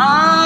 Ah!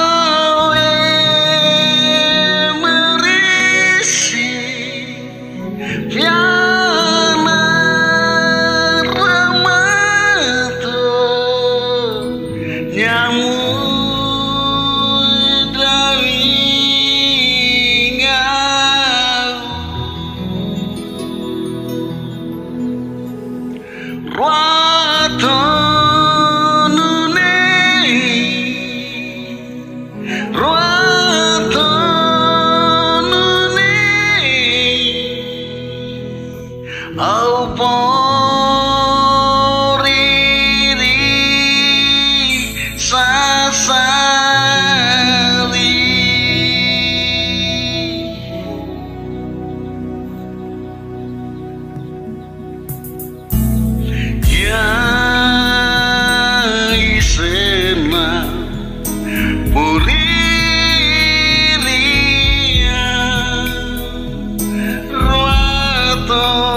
Auporiri sasari Yai sema puri Oh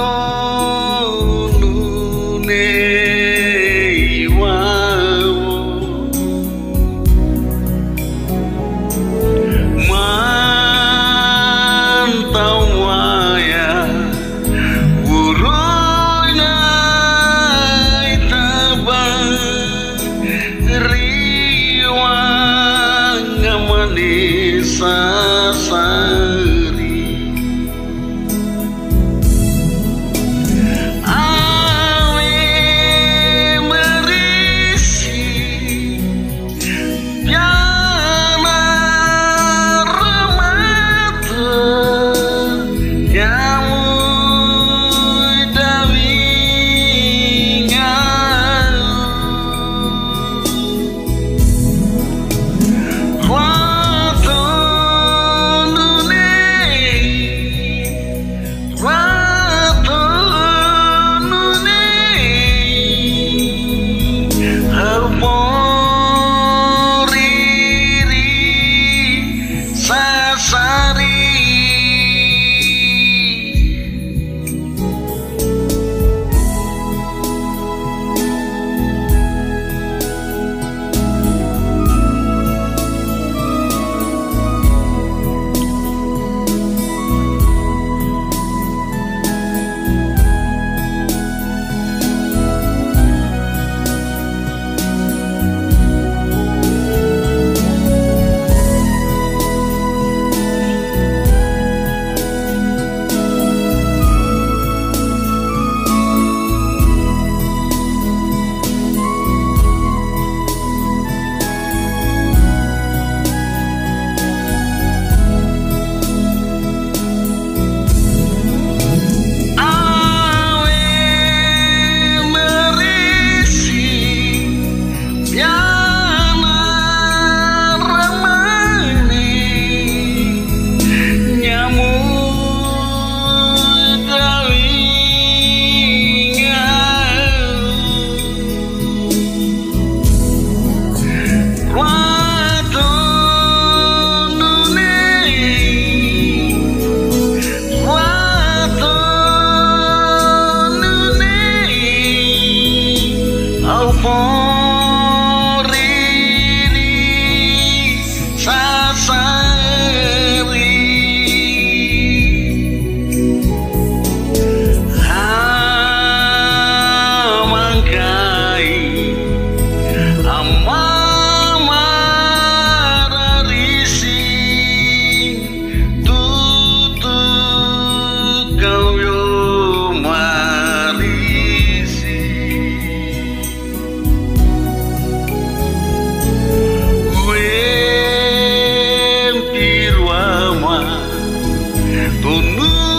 home do.